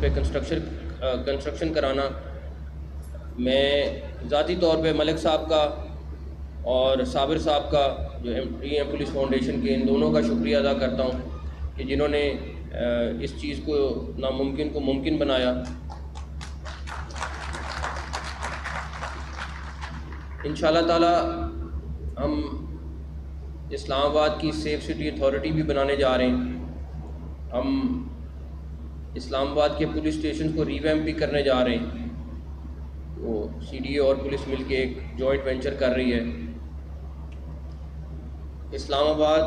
پہ construction construction کرانا۔ میں ذاتی طور پہ ملک صاحب کا اور صابر صاحب کا، جو ڈی ایم پولیس فاؤنڈیشن کے ان دونوں کا شکریہ ادا کرتا ہوں کہ جنہوں نے اس چیز کو ناممکن کو ممکن بنایا۔ ان شاء اللہ تعالیٰ ہم اسلام آباد کی سیف سٹی اتھارٹی بھی بنانے جا رہے ہیں۔ ہم اسلام آباد کے پولیس اسٹیشن کو ریویمپ بھی کرنے جا رہے ہیں۔ وہ سی ڈی اے اور پولیس مل کے ایک جوائنٹ وینچر کر رہی ہے۔ اسلام آباد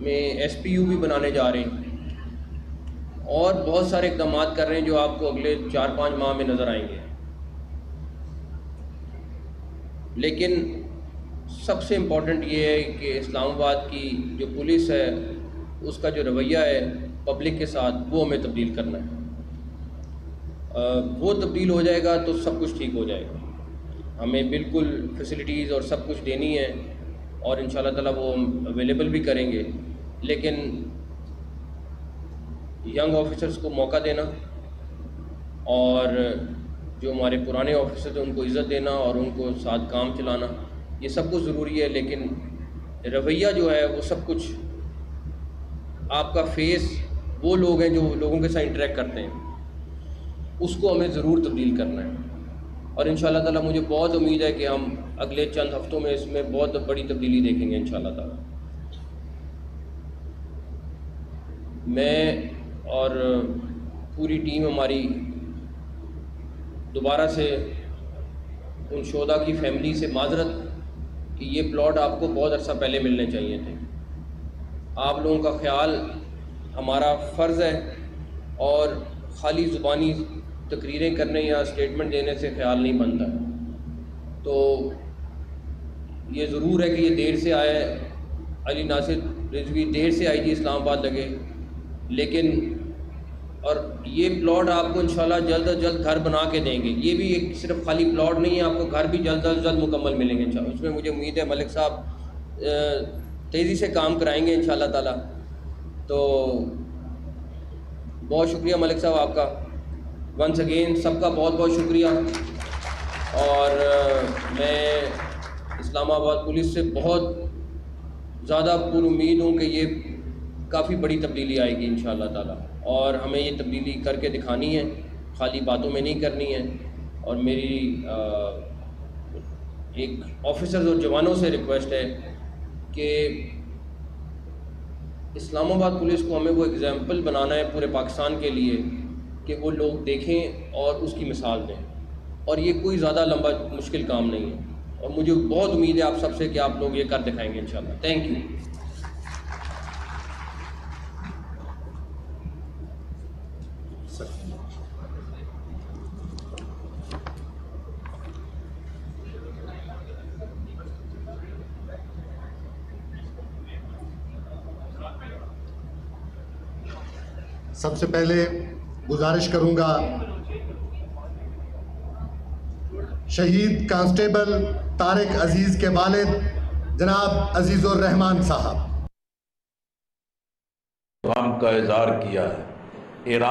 میں ایس پی یو بھی بنانے جا رہے ہیں۔ اور بہت سارے اقدامات کر رہے ہیں جو آپ کو اگلے چار پانچ ماہ میں نظر آئیں گے۔ لیکن سب سے امپورٹنٹ یہ ہے کہ اسلام آباد کی جو پولیس ہے، اس کا جو رویہ ہے پبلک کے ساتھ وہ ہمیں تبدیل کرنا ہے۔ وہ تبدیل ہو جائے گا تو سب کچھ ٹھیک ہو جائے گا۔ ہمیں بالکل فیسلٹیز اور سب کچھ دینی ہے اور ان شاء اللہ تعالیٰ وہ اویلیبل بھی کریں گے۔ لیکن ینگ آفیسرس کو موقع دینا اور جو ہمارے پرانے آفیسر ہیں ان کو عزت دینا اور ان کو ساتھ کام چلانا، یہ سب کچھ ضروری ہے۔ لیکن رویہ جو ہے وہ سب کچھ آپ کا فیس وہ لوگ ہیں جو لوگوں کے ساتھ انٹریکٹ کرتے ہیں۔ اس کو ہمیں ضرور تبدیل کرنا ہے۔ اور ان شاء اللہ تعالیٰ مجھے بہت امید ہے کہ ہم اگلے چند ہفتوں میں اس میں بہت بڑی تبدیلی دیکھیں گے ان شاء اللہ تعالیٰ۔ میں اور پوری ٹیم ہماری دوبارہ سے ان شہدا کی فیملی سے معذرت کہ یہ پلاٹ آپ کو بہت عرصہ پہلے ملنے چاہیے تھے۔ آپ لوگوں کا خیال ہمارا فرض ہے اور خالی زبانی تقریریں کرنے یا اسٹیٹمنٹ دینے سے خیال نہیں بنتا۔ تو یہ ضرور ہے کہ یہ دیر سے آئے۔ علی ناصر رضوی دیر سے آئی تھی، اسلام آباد لگے۔ لیکن اور یہ پلاٹ آپ کو انشاءاللہ جلد از جلد گھر بنا کے دیں گے۔ یہ بھی ایک صرف خالی پلاٹ نہیں ہے، آپ کو گھر بھی جلد از جلد مکمل ملیں گے انشاءاللہ۔ اس میں مجھے امید ہے ملک صاحب تیزی سے کام کرائیں گے انشاءاللہ تعالی۔ تو بہت شکریہ ملک صاحب آپ کا۔ ونس اگین سب کا بہت بہت شکریہ۔ اور میں اسلام آباد پولیس سے بہت زیادہ پر امید ہوں کہ یہ کافی بڑی تبدیلی آئے گی ان شاء اللہ تعالیٰ۔ اور ہمیں یہ تبدیلی کر کے دکھانی ہے۔ خالی باتوں میں نہیں کرنی ہے۔ اور میری ایک آفیسرز اور جوانوں سے ریکویسٹ ہے کہ اسلام آباد پولیس کو ہمیں وہ اگزامپل بنانا ہے پورے پاکستان کے لیے کہ وہ لوگ دیکھیں اور اس کی مثال دیں۔ اور یہ کوئی زیادہ لمبا مشکل کام نہیں ہے۔ اور مجھے بہت امید ہے آپ سب سے کہ آپ لوگ یہ کر دکھائیں گے انشاءاللہ۔ تھینک یو سب سے پہلے گزارش کروں گا شہید کانسٹیبل طارق عزیز کے والد جناب عزیز الرحمان صاحب۔ کا اظہار کیا ہے۔ ایران